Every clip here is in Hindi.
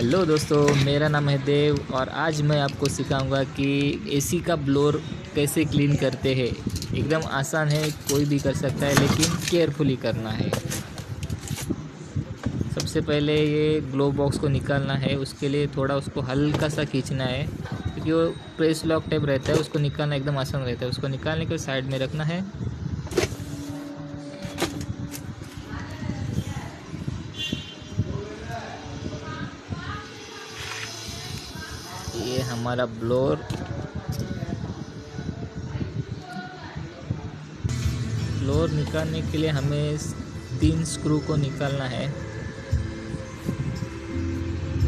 हेलो दोस्तों, मेरा नाम है देव और आज मैं आपको सिखाऊँगा कि एसी का ब्लोर कैसे क्लीन करते हैं। एकदम आसान है, कोई भी कर सकता है, लेकिन केयरफुली करना है। सबसे पहले ये ग्लो बॉक्स को निकालना है, उसके लिए थोड़ा उसको हल्का सा खींचना है, क्योंकि वो प्रेस लॉक टाइप रहता है, उसको निकालना एकदम आसान रहता है। उसको निकालने के साइड में रखना है। हमारा ब्लोर। ब्लोर निकालने के लिए हमें तीन स्क्रू को निकालना है।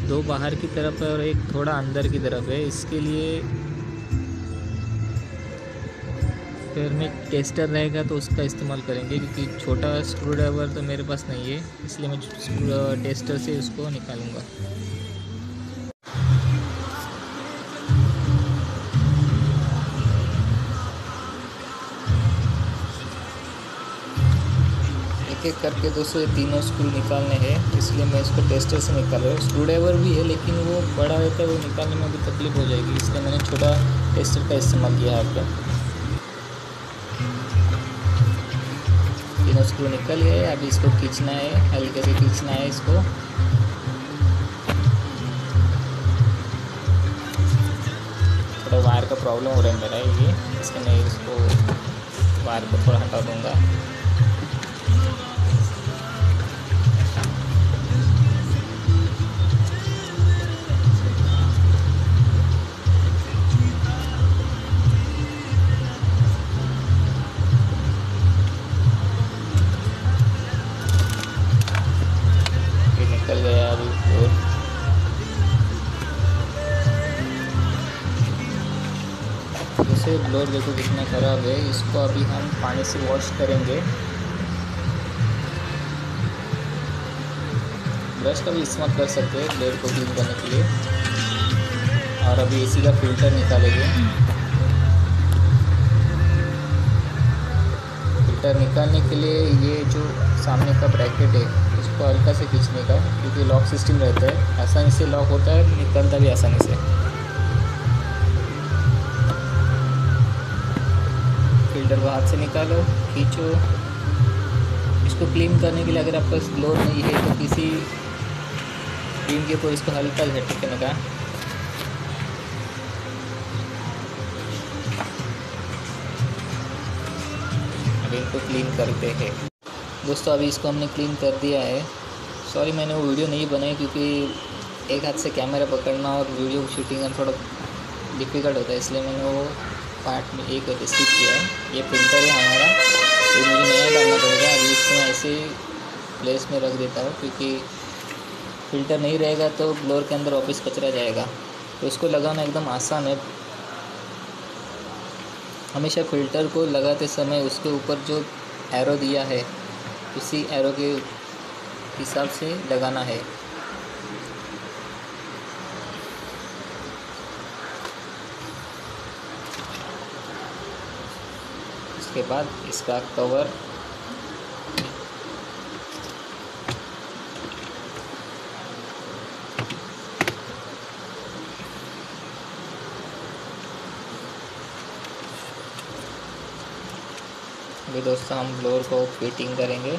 दो बाहर की तरफ़ है और एक थोड़ा अंदर की तरफ़ है। इसके लिए फिर में टेस्टर रहेगा तो उसका इस्तेमाल करेंगे क्योंकि छोटा स्क्रू ड्राइवर तो मेरे पास नहीं है, इसलिए मैं टेस्टर से उसको निकालूँगा। एक एक करके दोस्तों ये तीनों स्क्रू निकालने हैं, इसलिए मैं इसको टेस्टर से निकाल रहा हूँ। स्क्रू ड्राइवर भी है, लेकिन वो बड़ा रहता है वो निकालने में भी तकलीफ़ हो जाएगी, इसलिए मैंने छोटा टेस्टर का इस्तेमाल किया है आपका। तीनों स्क्रू निकल गए, अभी इसको खींचना है, हल्के से खींचना है इसको। थोड़ा वायर का प्रॉब्लम हो रहा है मेरा ये, इसलिए मैं इसको वायर को थोड़ा हटा दूँगा। जैसे ब्लोर देखो कितना ख़राब है। इसको अभी हम पानी से वॉश करेंगे। ब्रश का भी इस्तेमाल कर सकते हैं ब्लेड को क्लीन करने के लिए। और अभी एसी का फ़िल्टर निकालेंगे। फ़िल्टर निकालने के लिए ये जो सामने का ब्रैकेट है, उसको हल्का से खींचने का, क्योंकि लॉक सिस्टम रहता है। आसानी से लॉक होता है, निकलता भी आसानी से। फ़िल्टर हाथ से निकालो, खींचो। इसको क्लीन करने के लिए अगर आपका फ्लोर नहीं है तो किसी टीम के ऊपर इसको हल्का झटकने का अभी इनको क्लीन करते हैं। दोस्तों, अभी इसको हमने क्लीन कर दिया है। सॉरी मैंने वो वीडियो नहीं बनाई क्योंकि एक हाथ से कैमरा पकड़ना और वीडियो शूटिंग थोड़ा डिफ़िकल्ट होता है, इसलिए मैंने वो पार्ट में एक स्किप किया है। ये फ़िल्टर है हमारा। ये मुझे नया डालना पड़ेगा। अभी इसको मैं ऐसे ही प्लेस में रख देता हूँ क्योंकि फ़िल्टर नहीं रहेगा तो ब्लोर के अंदर वापस कचरा जाएगा। तो इसको लगाना एकदम आसान है। हमेशा फ़िल्टर को लगाते समय उसके ऊपर जो एरो दिया है, उसी एरो के हिसाब से लगाना है। इसके बाद इसका कवर अभी दोस्तों हम ब्लोर को फिटिंग करेंगे।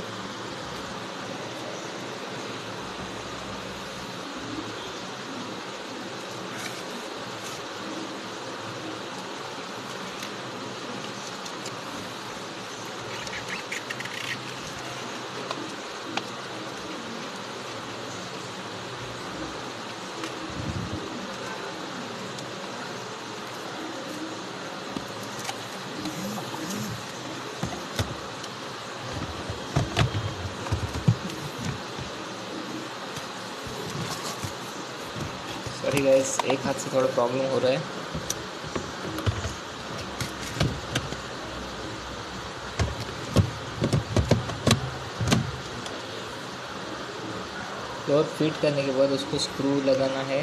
सॉरी गाइस एक हाथ से थोड़ा प्रॉब्लम हो रहा है। फ्लोर फिट करने के बाद उसको स्क्रू लगाना है।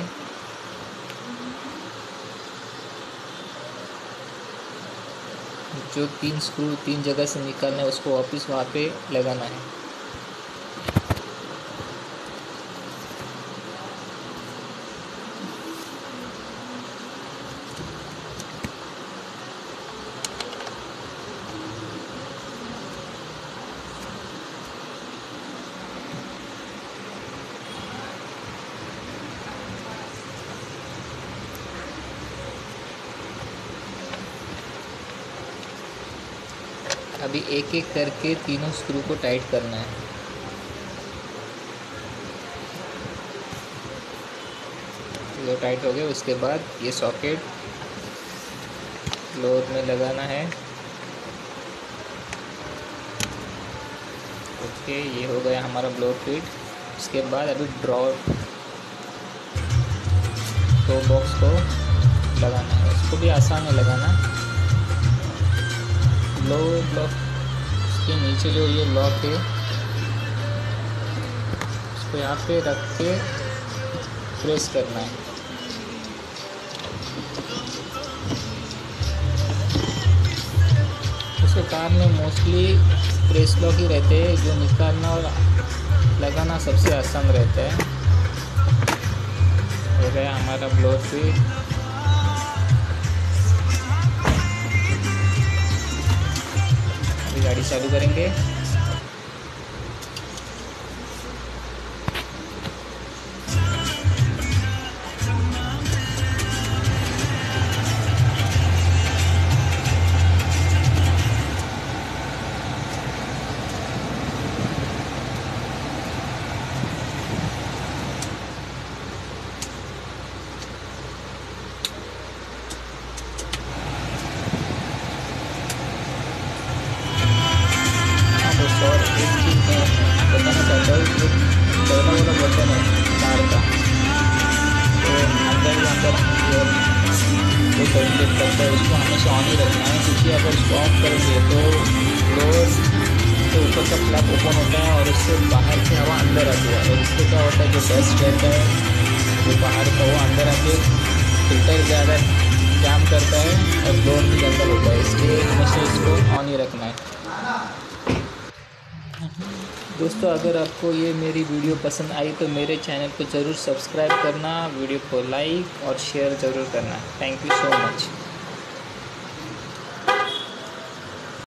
जो तीन स्क्रू तीन जगह से निकालना है, उसको वापस वहाँ पे लगाना है। अभी एक एक करके तीनों स्क्रू को टाइट करना है। ये टाइट हो गया, उसके बाद ये सॉकेट फ्लोर में लगाना है। ओके, ये हो गया हमारा ब्लोर फिट उसके बाद अभी ड्रॉ तो बॉक्स को लगाना है। उसको भी आसान है लगाना। लो लॉक उसके नीचे जो ये लॉक है, उसको यहाँ पे रख के प्रेस करना है। उसके कार में मोस्टली प्रेस लॉक ही रहते हैं, जो निकालना और लगाना सबसे आसान रहता है। हो गया हमारा ब्लोर फिट गाड़ी चालू करेंगे। पहला वाला बटन है कार का तो अंदर ही जो जो करता है उसको हमेशा ऑन ही रखना है क्योंकि अगर उसको ऑफ़ करेंगे तो फ्लोर से ऊपर का फ्लैप ओपन होता है और उससे बाहर की हवा अंदर आती है और इससे क्या होता है जो डस्ट रहता है जो बाहर का वो अंदर आके फ़िल्टर ज़्यादा जाम करता है और फ्लोर भी ज़्यादा होता है इसलिए हमेशा इसको ऑन ही रखना है दोस्तों, अगर आपको ये मेरी वीडियो पसंद आई तो मेरे चैनल को ज़रूर सब्सक्राइब करना, वीडियो को लाइक और शेयर ज़रूर करना। Thank you so much